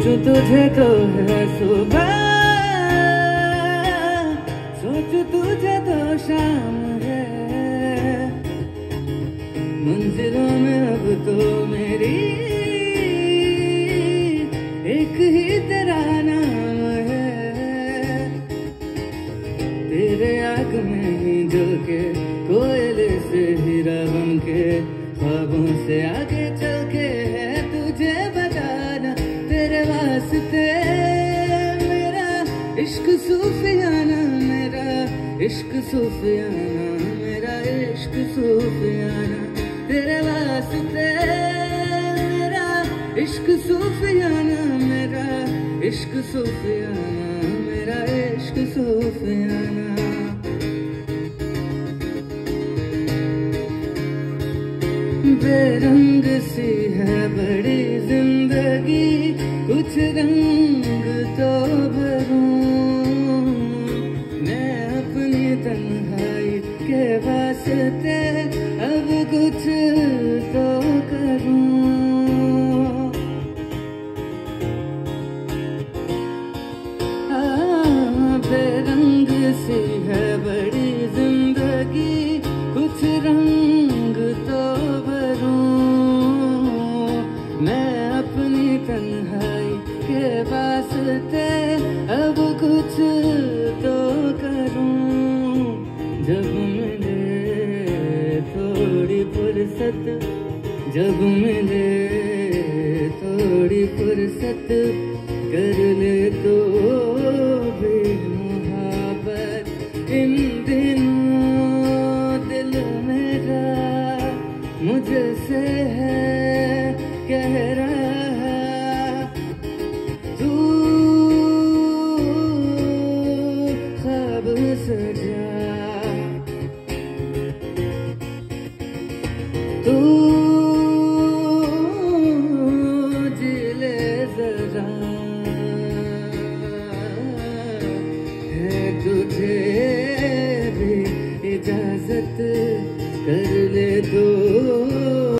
सोचू तुझे तो है सुबह। सोचू तुझे तो शाम है। मंजिलों में अब तो मेरी एक ही तेरा नाम है। तेरे आग में ही जो के कोयले से हीरा बन के ख्वाबों से आगे इश्क सूफियाना मेरा, इश्क सूफियाना मेरा, इश्क सूफियाना तेरे वास्ते मेरा इश्क सूफियाना मेरा, इश्क सूफियाना मेरा, इश्क सूफियाना। बेरंग सी है बड़ी ज़िंदगी। वास्ते अब कुछ तो करूँ। हाँ, बेरंग सी है बड़ी ज़िंदगी कुछ रंग तो भरूं। मैं अपनी तन्हाई के वास्ते फुर्सत, जब मिले थोड़ी फुर्सत, कर ले तो भी मुहाबत इन दिनों दिल मेरा मुझसे है कह रहा इजाज़त कर ले दो